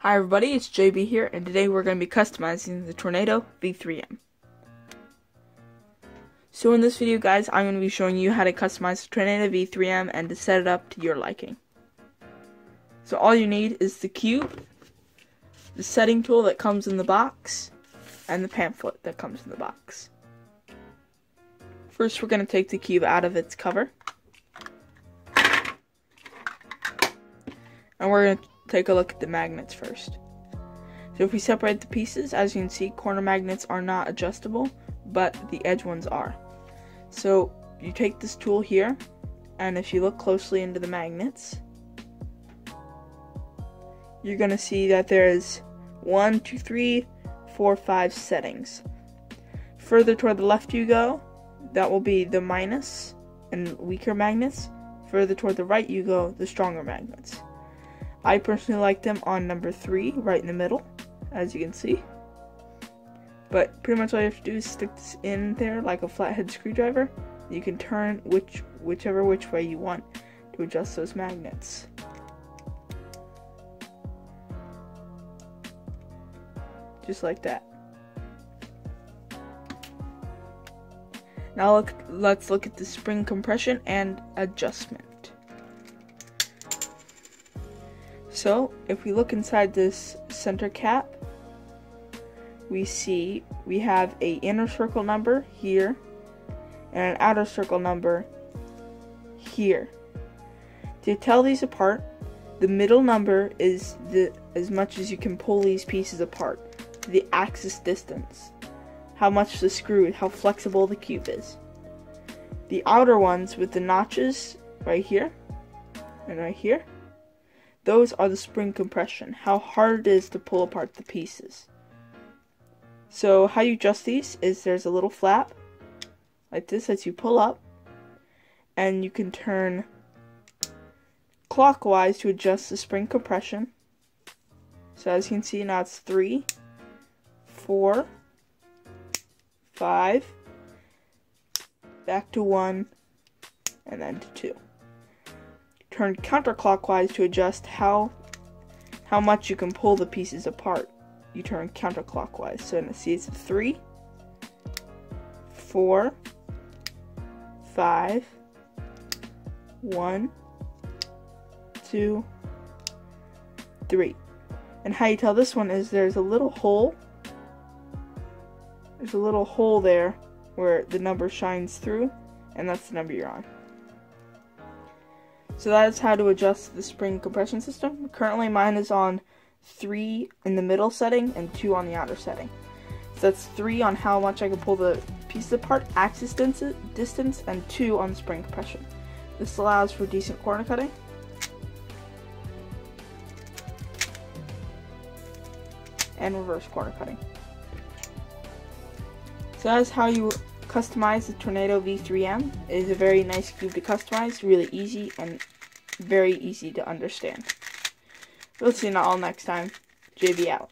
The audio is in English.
Hi everybody, it's JB here, and today we're going to be customizing the Tornado V3M. So in this video guys, I'm going to be showing you how to customize the Tornado V3M and to set it up to your liking. So all you need is the cube, the setting tool that comes in the box, and the pamphlet that comes in the box. First we're going to take the cube out of its cover. And we're going to take a look at the magnets first. So if we separate the pieces, as you can see, corner magnets are not adjustable, but the edge ones are. So you take this tool here, and if you look closely into the magnets, you're going to see that there's one, two, three, four, five settings. Further toward the left you go, that will be the minus and weaker magnets. Further toward the right you go, the stronger magnets. I personally like them on number three, right in the middle, as you can see. But pretty much all you have to do is stick this in there like a flathead screwdriver. You can turn which whichever which way you want to adjust those magnets. Just like that. Now look, let's look at the spring compression and adjustment. So if we look inside this center cap, we see we have a inner circle number here and an outer circle number here. To tell these apart, the middle number is the as much as you can pull these pieces apart, the axis distance, how much the screw, how flexible the cube is. The outer ones with the notches right here and right here those are the spring compression, how hard it is to pull apart the pieces. So how you adjust these is there's a little flap like this as you pull up and you can turn clockwise to adjust the spring compression. So as you can see now it's three, four, five, back to one, and then to two turn counterclockwise to adjust how how much you can pull the pieces apart. You turn counterclockwise. So see it's three, four, five, one, two, three. And how you tell this one is there's a little hole. There's a little hole there where the number shines through, and that's the number you're on. So that is how to adjust the spring compression system. Currently mine is on 3 in the middle setting and 2 on the outer setting. So that's 3 on how much I can pull the pieces apart, axis distance, and 2 on spring compression. This allows for decent corner cutting. And reverse corner cutting. So that's how you customize the Tornado V3M. It is a very nice cube to customize, really easy and very easy to understand. We'll see you all next time. JB out.